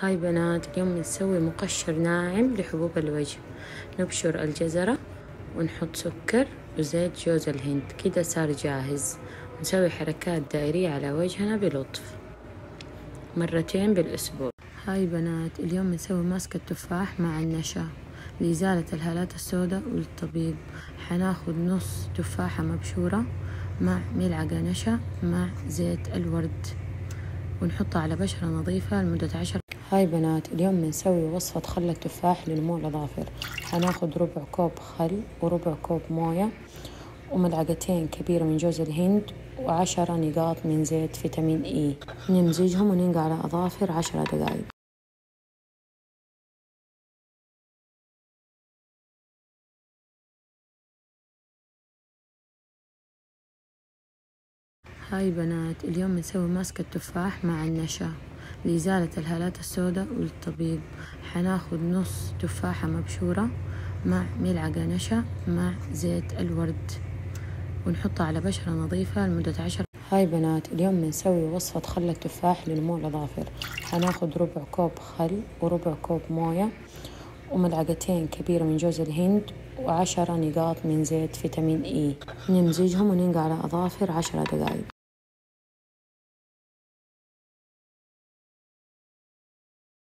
هاي بنات اليوم بنسوي مقشر ناعم لحبوب الوجه. نبشر الجزرة ونحط سكر وزيت جوز الهند. كده صار جاهز. نسوي حركات دائرية على وجهنا بلطف. مرتين بالأسبوع. هاي بنات اليوم بنسوي ماسك التفاح مع النشا. لإزالة الهالات السوداء والطبيب. حناخد نص تفاحة مبشورة مع ملعقة نشا مع زيت الورد. ونحطها على بشرة نظيفة لمدة عشر هاي بنات اليوم بنسوي وصفة خل التفاح لنمو الأظافر. حناخد ربع كوب خل وربع كوب موية وملعقتين كبيرة من جوز الهند وعشرة نقاط من زيت فيتامين إي. نمزجهم وننقع على أظافر عشرة دقايق. هاي بنات اليوم بنسوي ماسك التفاح مع النشا. لإزالة الهالات السوداء والطبيب. حناخد نص تفاحة مبشورة مع ملعقة نشا مع زيت الورد. ونحطها على بشرة نظيفة لمدة عشر هاي بنات اليوم بنسوي وصفة خل التفاح لنمو الأظافر حناخد ربع كوب خل وربع كوب موية وملعقتين كبيرة من جوز الهند وعشرة نقاط من زيت فيتامين إي. نمزجهم وننقع على أظافر عشرة دقايق.